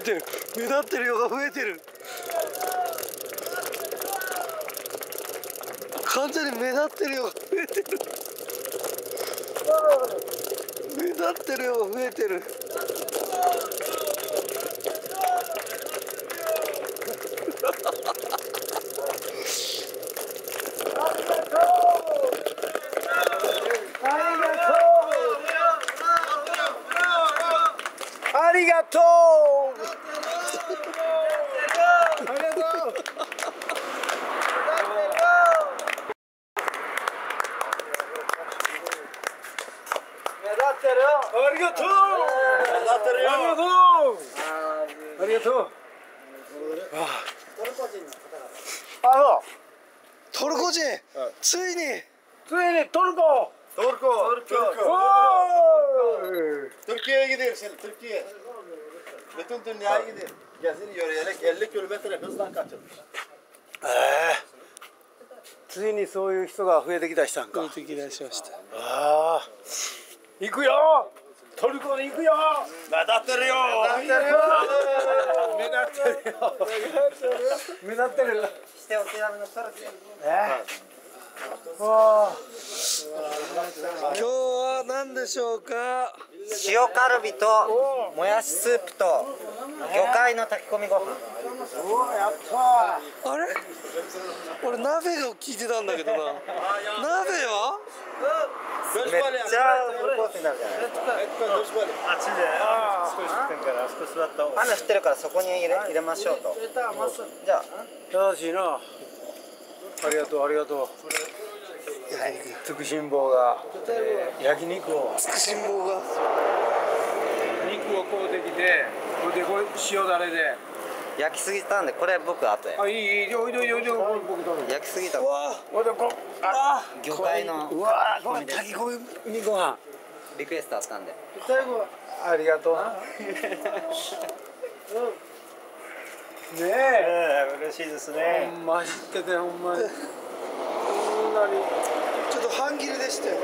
えてる。目立ってるよが増えてる。完全に目立ってるよが増えてる。目立ってるよが増えてる。ありがとうありがとうありがとうありがとうありがとうあのトルコ人ついについにトルコ Turku. Turku. Oy! Türkiye'ye gidiyoruz şimdi Türkiye. Bütün dünyaya gidiyor. Gezin yürüyerek 50 kilometre hızla kaçırmış. ええついにそういう人が増えてきだしたんか出てきだしましたああ行くよトルコに行くよ目立ってるよ目立ってるよ目立ってるしてお手紙のトルキえわあ今日は何でしょうか？塩カルビともやしスープと魚介の炊き込みご飯。おやったあれ？俺鍋を聞いてたんだけどな。鍋は？めっちゃフルコースになるじゃない雨降ってるからそこに入れ入れましょうと。じゃあ正しいな。ありがとうありがとうつくしん坊が、えー焼肉を。つくしん坊が。肉を買うてきてこれでこれ塩だれで。焼きすぎたんでこれ僕後や。あいいいいおいでおいでおい僕食べる焼きすぎた。うわ。おいでこあ魚介のうわごめん炊き込みにご飯。リクエストあったんで。最後ありがとう。なねえ嬉しいですね。ほんま知っててほんまになに。ちょっと半切れでしたよ。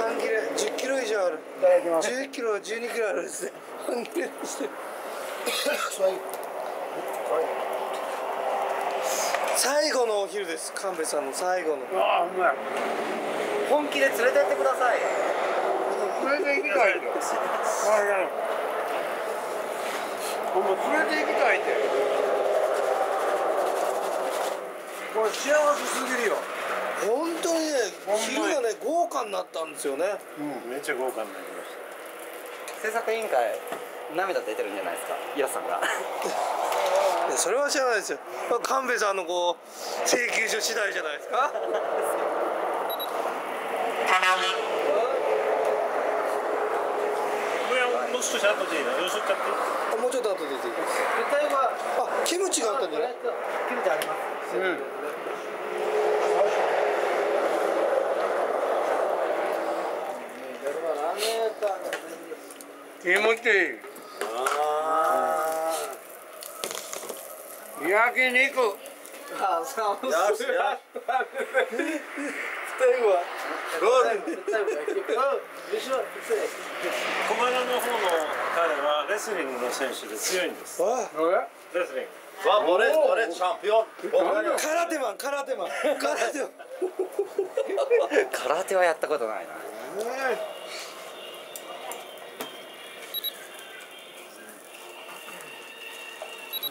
半切れ。10キロ以上ある。いただきます。10キロ12キロあるですね。半切れでして最後のお昼です。神戸さんの最後の。ああうまい。本気で連れてってください。連れて行きたいよほんま連れて行きたいって。これ幸せすぎるよ本当にね昼がね豪華になったんですよね。うんめっちゃ豪華になりまし制作委員会涙出てるんじゃないですか？イラさんが。それは知らないですよ。神戸さんのこう請求書次第じゃないですか？たもう少し後でいいなよそっちゃって。あもうちょっと後で出てきます。あキムチがあったんじゃない？キムチあります。うん気持ちいい。焼肉。Yes, yes. Good. 小柄の方の彼はレスリングの選手で強いんですあレスリング Va, Boris, Boris şampiyon. Bulgarya. 空手マン空手マン空手マン空手はやったことないなえ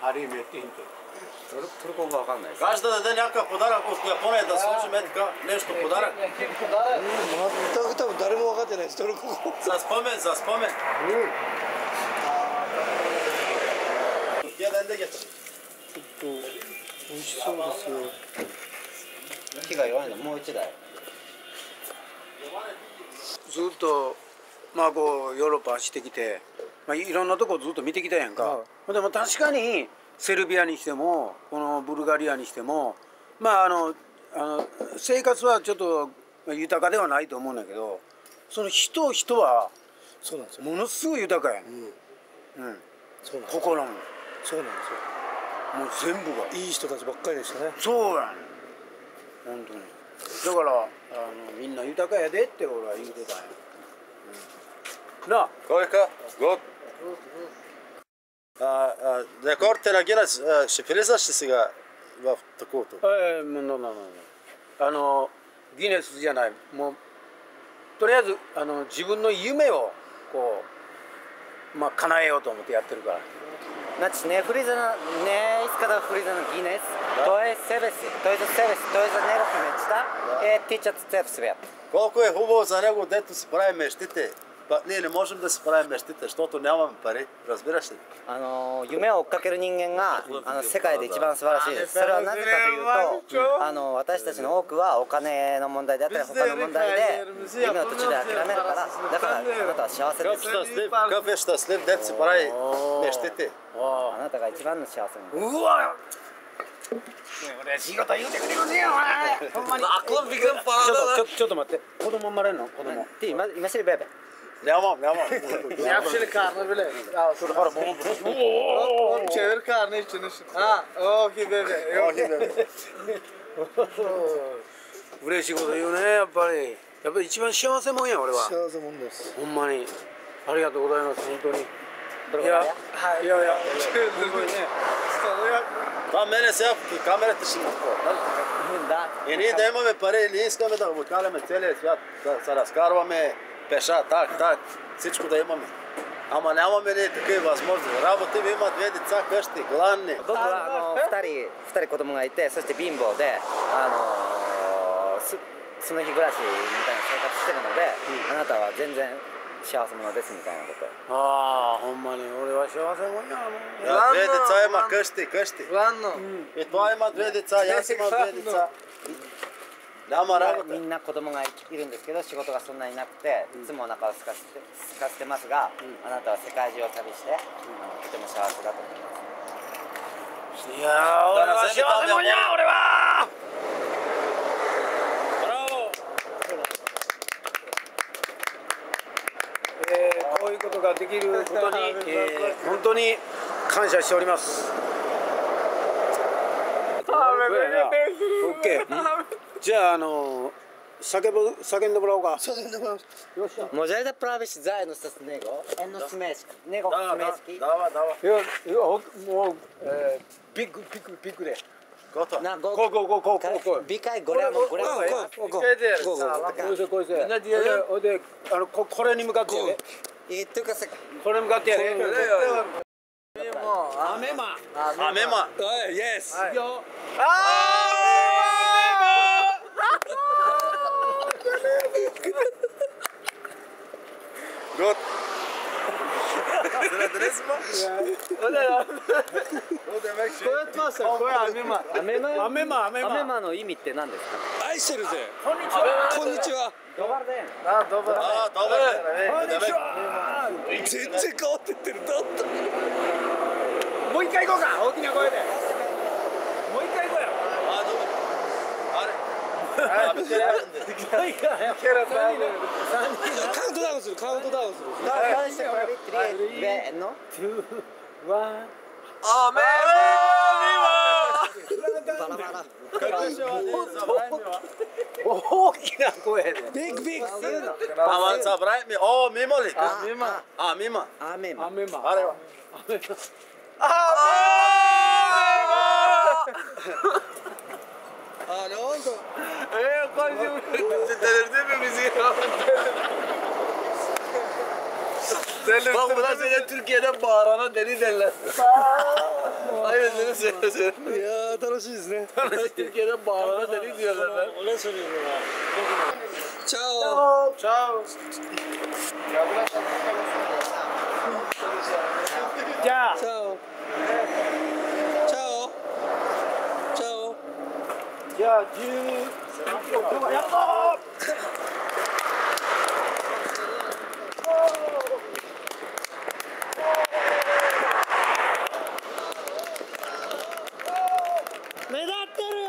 ハリーメッティンってトルトルコ語わかんないです Каждый день някакъв подарък от Япония да сложим е така нещо подарък. 全く多分誰も分かってないですトルコ語 За спомен, за спомен. Türkiye'den de getir. 美味しそうですよ火が弱いのもう一台ずっとまあこうヨーロッパ走ってきて まあ、いろんなとこずっと見てきたやんか、はでも確かにセルビアにしてもこのブルガリアにしてもまああのあの生活はちょっと豊かではないと思うんだけどその人人はそうなんですよ。ものすごい豊かやん、うん。うん、そうなんです心も。もうそうなんです全部が。よいい人たちばっかりでしたね。そうやん。本当に。だからあのみんな豊かやでって俺は言うてたんや、うん、なあ。Koika, gott. А, а, Рекордите на Гинес, а, ще влизаш ли сега в такова? ええもうななななあのギネスじゃないもうとりあえずあの自分の夢をこうまあ叶えようと思ってやってるから Значи не влиза на... не иска да влиза на Гинес. Той е себе си. Той за себе си. Той за негова мечта е тичат цел свят. Колко е хубаво за него, дето си прави мечтите. Пак ние не можем да си правим мечтите, защото нямаме пари. Разбираш ли? あの夢を追っかける人間があの世界で一番素晴らしいです。それはなぜかというと、あの私たちの多くはお金の問題であったり他の問題で夢を途中で諦めるから、だからあなたは幸せです。 Щастлив, какъв е щастлив, дето си прави мечтите. ああなたが一番の幸せに。あうわ嬉しいこと言うてくれるねよほんまにちょっとちょちょっと待って子供生まれんの子供 Ти има, имаш ли бебе? Nevam, nevam. Ne yapışını karnı bile. Ya şöyle para bomba bırak. Hop hop çevir karnı için için. Ha, okey bebe. Okey bebe. うれしいこと言うねやっぱりやっぱり一番幸せもんや俺は幸せもんですほんまにありがとうございます本当にいや,、はい、いやいやいやすごいねカメラセーフカメラってしまったなんだいにでもめパレーリンスカメラもカメラもテレスやサラスカーはめ да обикаляме целия свят, да се разкарваме пеша, так, так, всичко да имаме. Ама нямаме ние такива възможности. Работа ми има две деца къщи, гладни. 僕はあの二人二人子供がいて、そして貧乏で、あのすその日暮らしみたいな生活してるので、あなたは全然幸せ者ですみたいなこと。ああほんまに俺は幸せもんやもう Да, две деца има къщи, къщи. Ладно. И това има две деца, и аз имам две деца. あんまみんな子供がいるんですけど仕事がそんなになくて、いつもお腹をすかせてすかせてますが、あなたは世界中を旅して、とても幸せだと思います。いや俺は幸せもんや俺は。えー、こういうことができることに、えー、本当に感謝しております。じゃああの叫ぶ叫んでもらおうか。叫んでもらおう。よっしゃ。Možete praviš zajedno sa njegov eno smeski, njegov グビカイでこれに向かってやれアメマアメマイエスああ Gut. の意味って何ですか愛してるぜこんにちはこんにちはドバルデンあドバルデンこんにちは全然変わってってるだもう一回行こうか大きな声でウントダウンするカウントダウンする。あ、ワラ、あ、あ、あ、あ、あ。あ、Ha ne oldu? Eee kancım. Delirdi mi bizi ya? Delirdi. Bak bunlar seni Türkiye'de bağırana deli derler. Aynısını söylüyorsun. Ya tanışıyız ne? Türkiye'de bağırana deli diyorlar lan. Öyle söylüyorlar abi. Ciao. Ciao. Ciao. Ya bırak. 13やるぞ目立ってる